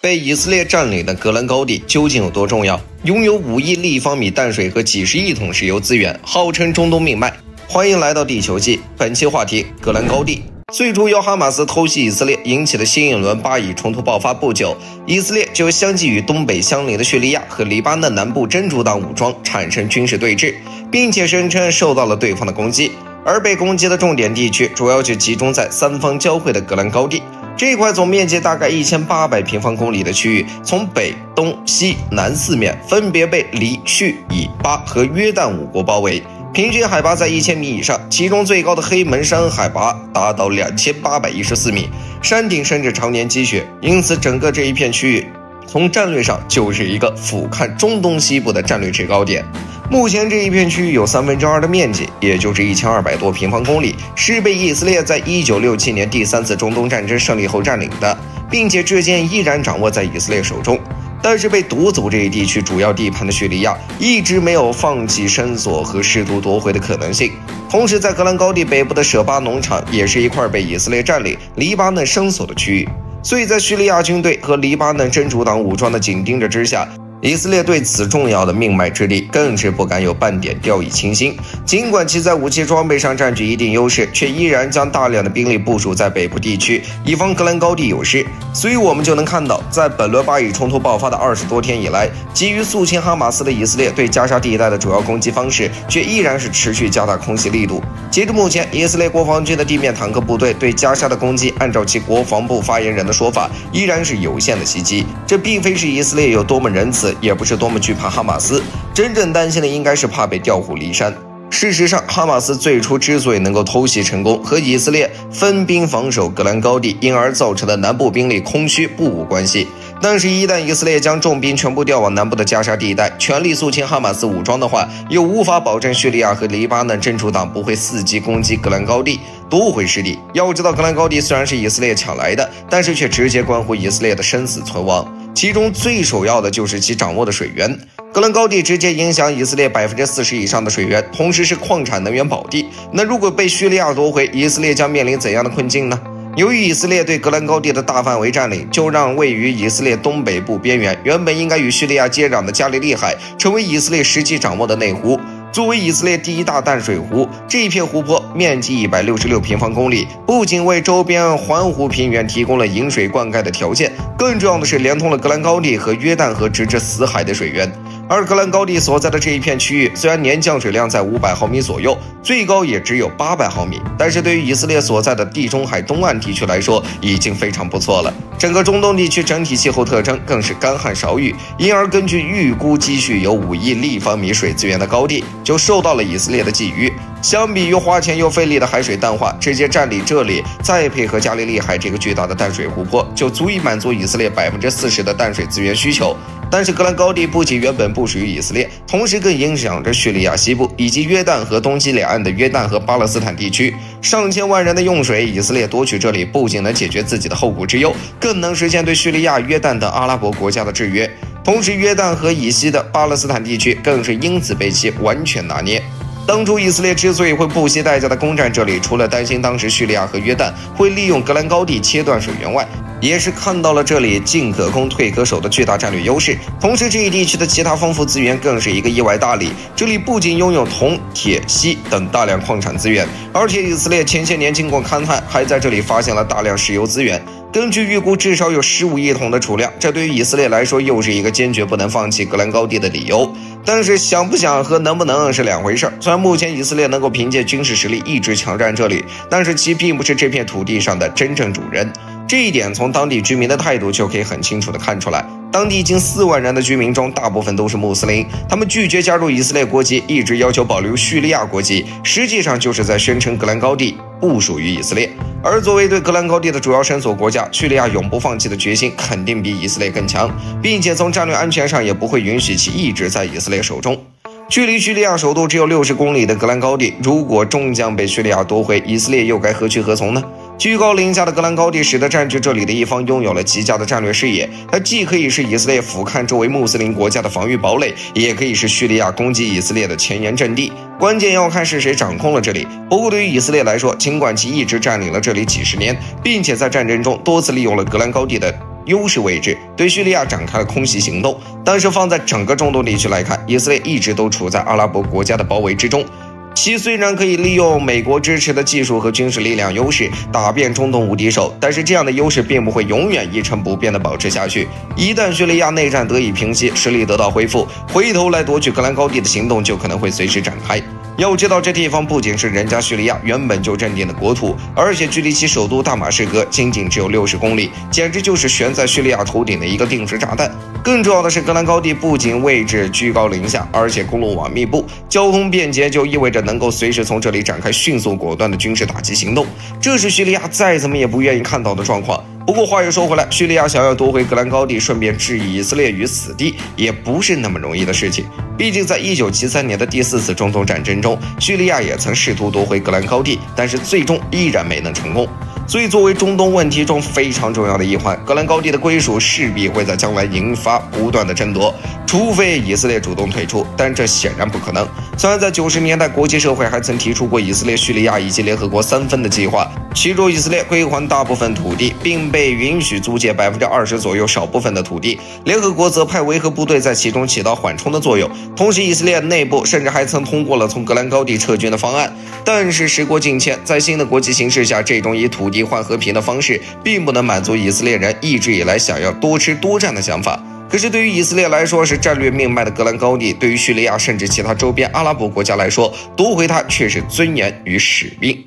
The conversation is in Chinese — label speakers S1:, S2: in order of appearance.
S1: 被以色列占领的格兰高地究竟有多重要？拥有五亿立方米淡水和几十亿桶石油资源，号称中东命脉。欢迎来到地球记，本期话题：格兰高地。最初由哈马斯偷袭以色列引起的新一轮巴以冲突爆发不久，以色列就相继与东北相邻的叙利亚和黎巴嫩南部真主党武装产生军事对峙，并且声称受到了对方的攻击。而被攻击的重点地区主要就集中在三方交汇的格兰高地。这块总面积大概一千八百平方公里的区域，从北、东、西南四面分别被黎、叙、以、巴和约旦五国包围，平均海拔在一千米以上，其中最高的黑门山海拔达到两千八百一十四米，山顶甚至常年积雪，因此整个这一片区域从战略上就是一个俯瞰中东西部的战略制高点。目前这一片区域有三分之二的面积，也就是一千二百多平方公里，是被以色列在一九六七年第三次中东战争胜利后占领的，并且至今依然掌握在以色列手中。但是被夺走这一地区主要地盘的叙利亚一直没有放弃伸索和试图夺回的可能性。同时，在格兰高地北部的舍巴农场也是一块被以色列占领、黎巴嫩伸索的区域，所以在叙利亚军队和黎巴嫩真主党武装的紧盯着之下。以色列对此重要的命脉之地更是不敢有半点掉以轻心。尽管其在武器装备上占据一定优势，却依然将大量的兵力部署在北部地区，以防格兰高地有失。所以，我们就能看到，在本轮巴以冲突爆发的二十多天以来，急于肃清哈马斯的以色列对加沙地带的主要攻击方式，却依然是持续加大空袭力度。截至目前，以色列国防军的地面坦克部队对加沙的攻击，按照其国防部发言人的说法，依然是有限的袭击。这并非是以色列有多么仁慈。也不是多么惧怕哈马斯，真正担心的应该是怕被调虎离山。事实上，哈马斯最初之所以能够偷袭成功，和以色列分兵防守格兰高地，因而造成的南部兵力空虚不无关系。但是，一旦以色列将重兵全部调往南部的加沙地带，全力肃清哈马斯武装的话，又无法保证叙利亚和黎巴嫩真主党不会伺机攻击格兰高地，夺回失地。要知道，格兰高地虽然是以色列抢来的，但是却直接关乎以色列的生死存亡。其中最首要的就是其掌握的水源，格兰高地直接影响以色列百分之四十以上的水源，同时是矿产能源宝地。那如果被叙利亚夺回，以色列将面临怎样的困境呢？由于以色列对格兰高地的大范围占领，就让位于以色列东北部边缘、原本应该与叙利亚接壤的加利利海，成为以色列实际掌握的内湖。作为以色列第一大淡水湖，这一片湖泊面积一百六十六平方公里，不仅为周边环湖平原提供了饮水灌溉的条件，更重要的是连通了格兰高地和约旦河直至死海的水源。而格兰高地所在的这一片区域，虽然年降水量在五百毫米左右，最高也只有八百毫米，但是对于以色列所在的地中海东岸地区来说，已经非常不错了。整个中东地区整体气候特征更是干旱少雨，因而根据预估，积蓄有五亿立方米水资源的高地就受到了以色列的觊觎。相比于花钱又费力的海水淡化，直接占领这里，再配合加利利海这个巨大的淡水湖泊，就足以满足以色列百分之四十的淡水资源需求。但是，戈兰高地不仅原本不属于以色列，同时更影响着叙利亚西部以及约旦河东西两岸的约旦和巴勒斯坦地区上千万人的用水。以色列夺取这里，不仅能解决自己的后顾之忧，更能实现对叙利亚、约旦等阿拉伯国家的制约。同时，约旦河以西的巴勒斯坦地区更是因此被其完全拿捏。当初以色列之所以会不惜代价的攻占这里，除了担心当时叙利亚和约旦会利用格兰高地切断水源外，也是看到了这里进可攻退可守的巨大战略优势。同时，这一地区的其他丰富资源更是一个意外大礼。这里不仅拥有铜、铁、锡等大量矿产资源，而且以色列前些年经过勘探，还在这里发现了大量石油资源。根据预估，至少有十五亿桶的储量。这对于以色列来说，又是一个坚决不能放弃格兰高地的理由。但是想不想和能不能是两回事儿。虽然目前以色列能够凭借军事实力一直强占这里，但是其并不是这片土地上的真正主人。这一点从当地居民的态度就可以很清楚的看出来。当地近四万人的居民中，大部分都是穆斯林，他们拒绝加入以色列国籍，一直要求保留叙利亚国籍，实际上就是在宣称格兰高地不属于以色列。而作为对格兰高地的主要伸索国家，叙利亚永不放弃的决心肯定比以色列更强，并且从战略安全上也不会允许其一直在以色列手中。距离叙利亚首都只有六十公里的格兰高地，如果终将被叙利亚夺回，以色列又该何去何从呢？居高临下的格兰高地使得占据这里的一方拥有了极佳的战略视野，它既可以是以色列俯瞰周围穆斯林国家的防御堡垒，也可以是叙利亚攻击以色列的前沿阵地。关键要看是谁掌控了这里。不过，对于以色列来说，尽管其一直占领了这里几十年，并且在战争中多次利用了格兰高地的。优势位置，对叙利亚展开了空袭行动。但是放在整个中东地区来看，以色列一直都处在阿拉伯国家的包围之中。其虽然可以利用美国支持的技术和军事力量优势打遍中东无敌手，但是这样的优势并不会永远一成不变的保持下去。一旦叙利亚内战得以平息，实力得到恢复，回头来夺取格兰高地的行动就可能会随时展开。要知道，这地方不仅是人家叙利亚原本就镇定的国土，而且距离其首都大马士革仅仅只有六十公里，简直就是悬在叙利亚头顶的一个定时炸弹。更重要的是，格兰高地不仅位置居高临下，而且公路网密布，交通便捷，就意味着能够随时从这里展开迅速果断的军事打击行动。这是叙利亚再怎么也不愿意看到的状况。不过话又说回来，叙利亚想要夺回格兰高地，顺便置以色列于死地，也不是那么容易的事情。毕竟，在一九七三年的第四次中东战争中，叙利亚也曾试图夺回格兰高地，但是最终依然没能成功。所以，作为中东问题中非常重要的一环，戈兰高地的归属势必会在将来引发不断的争夺，除非以色列主动退出，但这显然不可能。虽然在九十年代，国际社会还曾提出过以色列、叙利亚以及联合国三分的计划，其中以色列归还大部分土地，并被允许租借百分之二十左右少部分的土地，联合国则派维和部队在其中起到缓冲的作用。同时，以色列内部甚至还曾通过了从格兰高地撤军的方案。但是时过境迁，在新的国际形势下，这种以土地以换和平的方式，并不能满足以色列人一直以来想要多吃多占的想法。可是对于以色列来说，是战略命脉的格兰高地；对于叙利亚甚至其他周边阿拉伯国家来说，夺回它却是尊严与使命。